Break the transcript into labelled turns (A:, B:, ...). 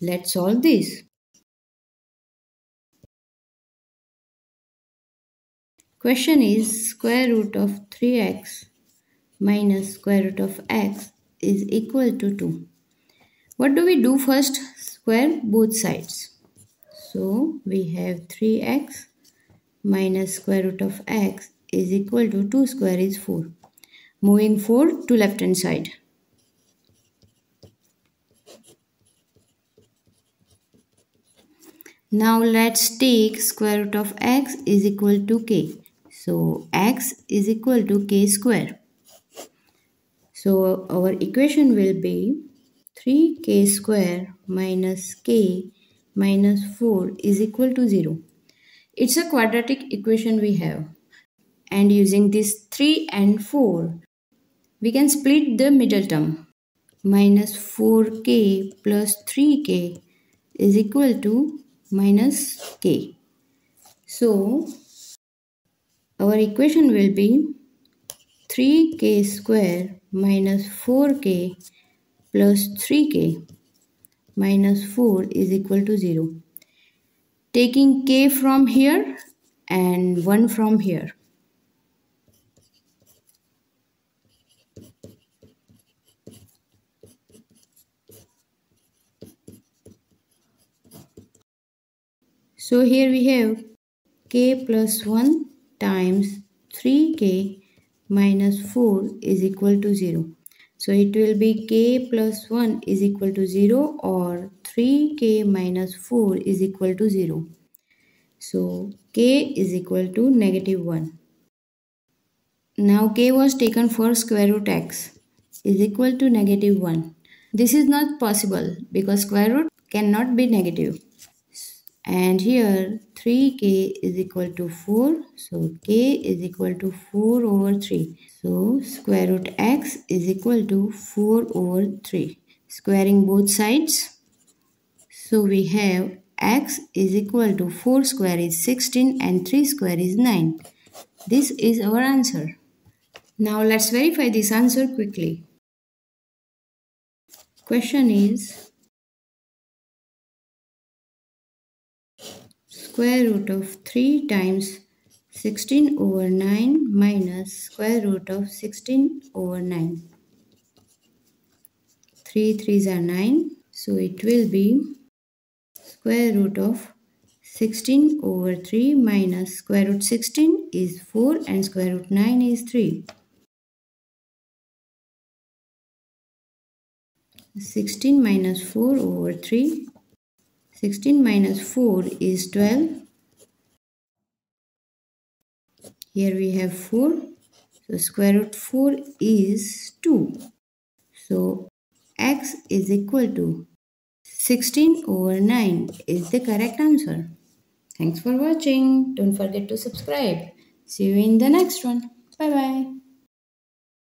A: let's solve this. Question is square root of 3x minus square root of x is equal to 2. What do we do first? Square both sides. So we have 3x minus square root of x is equal to 2 square is 4. Moving 4 to left hand side. Now let's take square root of x is equal to k. So x is equal to k square. So our equation will be 3k square minus k minus 4 is equal to 0. It's a quadratic equation we have. And using this 3 and 4, we can split the middle term. Minus 4k plus 3k is equal to minus k. So, our equation will be 3k square minus 4k plus 3k minus 4 is equal to 0. Taking k from here and 1 from here. So here we have k plus 1 times 3k minus 4 is equal to 0. So it will be k plus 1 is equal to 0 or 3k minus 4 is equal to 0. So k is equal to negative 1. Now k was taken for square root x is equal to negative 1. This is not possible because square root cannot be negative and here 3k is equal to 4 so k is equal to 4 over 3 so square root x is equal to 4 over 3 squaring both sides. So we have x is equal to 4 square is 16 and 3 square is 9 this is our answer. Now let's verify this answer quickly. Question is square root of 3 times 16 over 9 minus square root of 16 over 9. 3 3s are 9. So it will be square root of 16 over 3 minus square root 16 is 4 and square root 9 is 3. 16 minus 4 over 3 16 minus 4 is 12. Here we have 4. So square root 4 is 2. So x is equal to 16 over 9 is the correct answer. Thanks for watching. Don't forget to subscribe. See you in the next one. Bye bye.